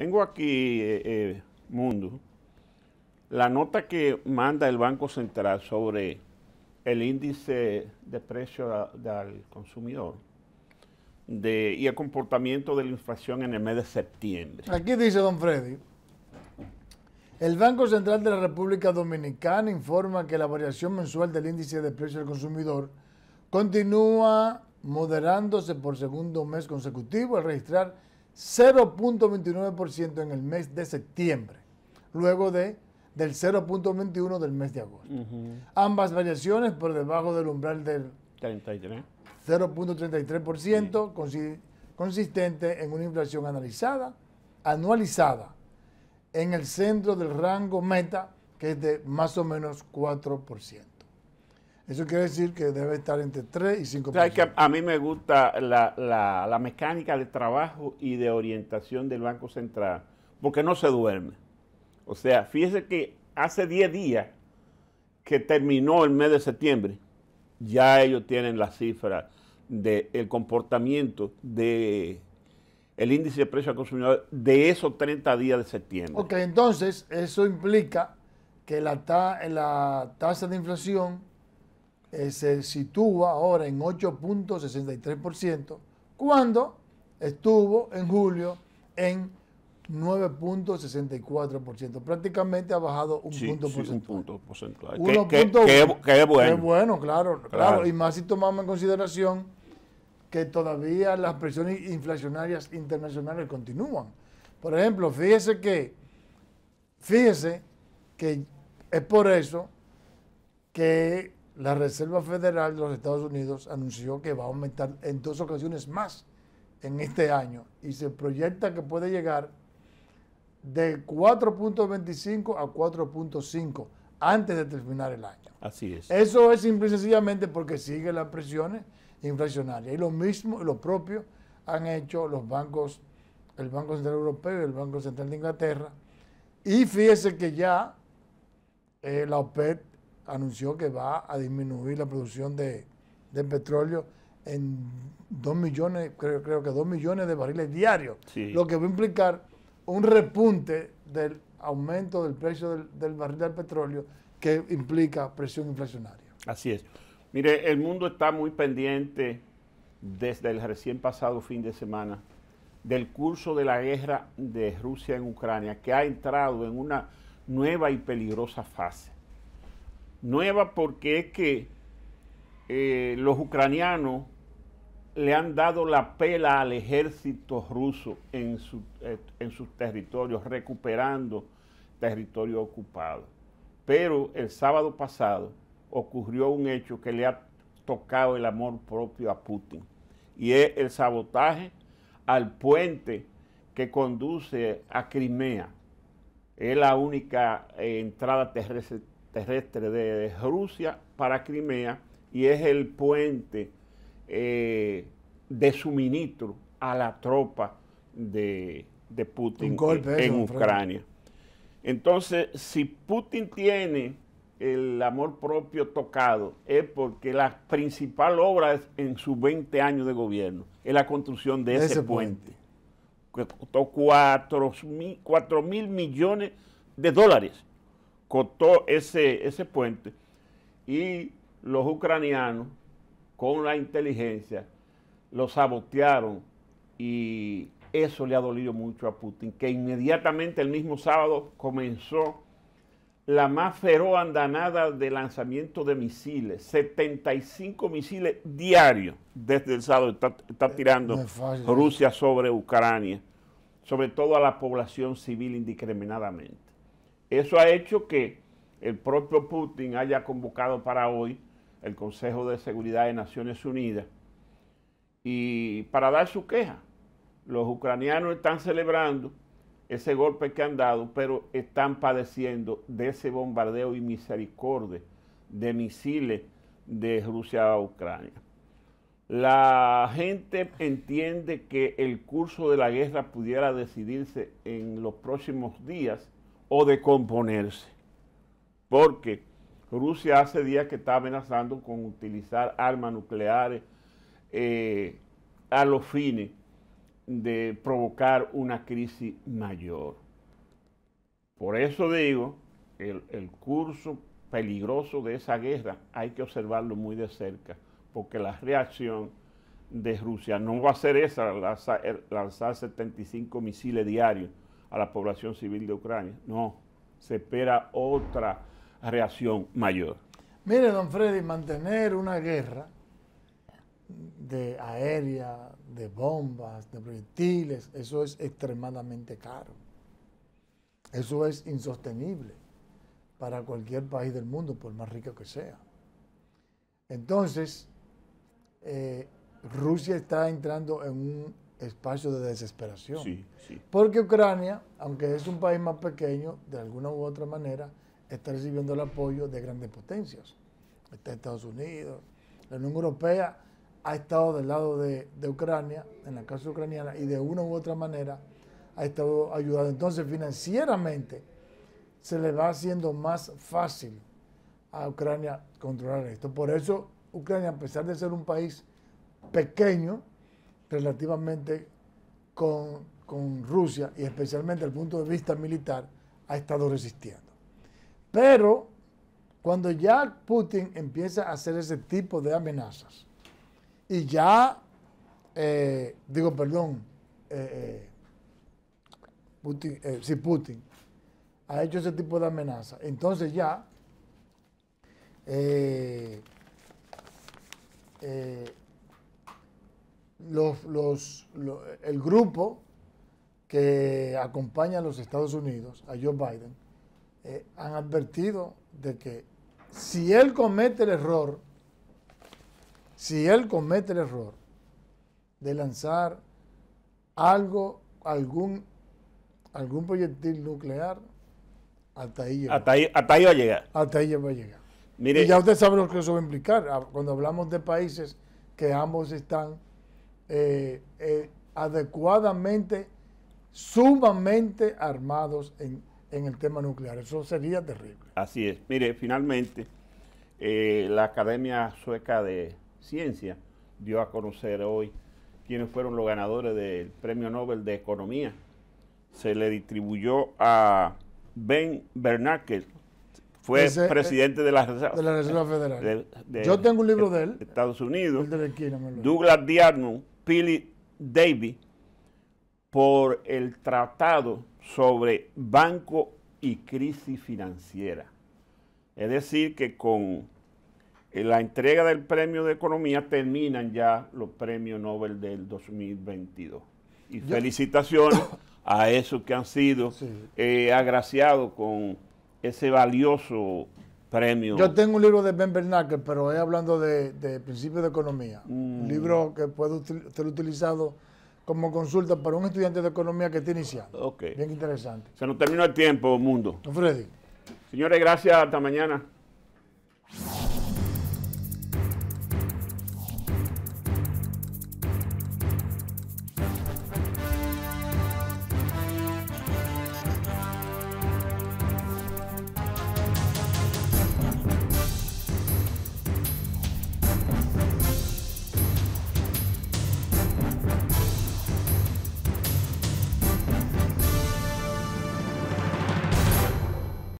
Tengo aquí, eh, eh, Mundo, la nota que manda el Banco Central sobre el índice de precio del consumidor y el comportamiento de la inflación en el mes de septiembre. Aquí dice don Freddy, el Banco Central de la República Dominicana informa que la variación mensual del índice de precio del consumidor continúa moderándose por segundo mes consecutivo al registrar 0.29% en el mes de septiembre, luego de del 0.21 del mes de agosto. Ambas variaciones por debajo del umbral del 0.33%, consistente en una inflación analizada, anualizada, en el centro del rango meta, que es de más o menos 4%. Eso quiere decir que debe estar entre 3 y 5%. que a mí me gusta la, mecánica de trabajo y de orientación del Banco Central, porque no se duerme. O sea, fíjese que hace 10 días que terminó el mes de septiembre, ya ellos tienen la cifra del comportamiento de el índice de precio al consumidor de esos 30 días de septiembre. Ok, entonces eso implica que la, la tasa de inflación eh, se sitúa ahora en 8.63%, cuando estuvo en julio en 9.64%. Prácticamente ha bajado un punto porcentual. un punto porcentual. que, es bueno. bueno, claro, claro, Y más si tomamos en consideración que todavía las presiones inflacionarias internacionales continúan. Por ejemplo, fíjese que, fíjese que es por eso que la Reserva Federal de los Estados Unidos anunció que va a aumentar en dos ocasiones más en este año y se proyecta que puede llegar de 4.25 a 4.5 antes de terminar el año. Así es. Eso es simple y sencillamente porque sigue las presiones inflacionarias. Y lo mismo, lo propio han hecho los bancos, el Banco Central Europeo y el Banco Central de Inglaterra. Y fíjese que ya eh, la OPEP anunció que va a disminuir la producción de, petróleo en 2 millones, creo, creo que 2 millones de barriles diarios, lo que va a implicar un repunte del aumento del precio del, del, barril del petróleo que implica presión inflacionaria. Así es. Mire, el mundo está muy pendiente desde el recién pasado fin de semana del curso de la guerra de Rusia en Ucrania, que ha entrado en una nueva y peligrosa fase nueva porque es que eh, los ucranianos le han dado la pela al ejército ruso en, eh, en sus territorios, recuperando territorio ocupado. Pero el sábado pasado ocurrió un hecho que le ha tocado el amor propio a Putin y es el sabotaje al puente que conduce a Crimea. Es la única eh, entrada terrestre terrestre de, Rusia para Crimea y es el puente eh, de suministro a la tropa de, Putin en, Ucrania. Entonces, si Putin tiene el amor propio tocado, es porque la principal obra en sus 20 años de gobierno es la construcción de, ese, puente, que costó 4 mil millones de dólares costó ese, ese puente. Y los ucranianos con la inteligencia lo sabotearon. Y eso le ha dolido mucho a Putin, que inmediatamente el mismo sábado comenzó la más feroz andanada de lanzamiento de misiles, 75 misiles diarios desde el sábado está, está tirando Rusia sobre Ucrania, sobre todo a la población civil indiscriminadamente. Eso ha hecho que el propio Putin haya convocado para hoy el Consejo de Seguridad de Naciones Unidas y para dar su queja. Los ucranianos están celebrando ese golpe que han dado, pero están padeciendo de ese bombardeo y misericordia de misiles de Rusia a Ucrania. La gente entiende que el curso de la guerra pudiera decidirse en los próximos días o de componerse. Porque Rusia hace días que está amenazando con utilizar armas nucleares eh, a los fines de provocar una crisis mayor. Por eso digo, el, el curso peligroso de esa guerra hay que observarlo muy de cerca, porque la reacción de Rusia no va a ser esa, lanzar, lanzar 75 misiles diarios a la población civil de Ucrania. No, se espera otra reacción mayor. Mire, don Freddy, mantener una guerra de aérea, de bombas, de proyectiles, eso es extremadamente caro. Eso es insostenible para cualquier país del mundo, por más rico que sea. Entonces, eh, Rusia está entrando en un espacio de desesperación. Porque Ucrania, aunque es un país más pequeño, de alguna u otra manera, está recibiendo el apoyo de grandes potencias. Está Estados Unidos, la Unión Europea ha estado del lado de, Ucrania, en la causa ucraniana, y de una u otra manera ha estado ayudando. Entonces, financieramente, se le va haciendo más fácil a Ucrania controlar esto. Por eso, Ucrania, a pesar de ser un país pequeño, relativamente con, con Rusia, y especialmente desde el punto de vista militar, ha estado resistiendo. Pero cuando ya Putin empieza a hacer ese tipo de amenazas, y ya, eh, digo, perdón, eh, eh, si Putin ha hecho ese tipo de amenaza, entonces ya los, el grupo que acompaña a los Estados Unidos, a Joe Biden, han advertido de que si él comete el error si él comete el error de lanzar algo, algún, algún proyectil nuclear, hasta ahí, hasta ahí, hasta ahí va a llegar. Hasta ahí va a llegar. y ya usted sabe lo que eso va a implicar. Ah, cuando hablamos de países que ambos están eh, eh, adecuadamente, sumamente armados en, el tema nuclear. Eso sería terrible. Así es. Mire, finalmente, eh, la Academia Sueca de Ciencia dio a conocer hoy quiénes fueron los ganadores del Premio Nobel de Economía. Se le distribuyó a Ben Bernanke, fue presidente de, la Reserva, Federal. Yo tengo un libro de él. Estados Unidos. Douglas Diarno, Philip Davy, por el tratado sobre banco y crisis financiera. Es decir, que con en la entrega del premio de economía terminan ya los premios Nobel del 2022. Y felicitaciones a esos que han sido eh, agraciados con ese valioso premio. Yo tengo un libro de Ben Bernanke, pero es hablando de, principios de economía. Un mm. libro que puede ser utilizado como consulta para un estudiante de economía que está iniciando. Bien interesante. Se nos terminó el tiempo, mundo. Freddy. Señores, gracias. Hasta mañana.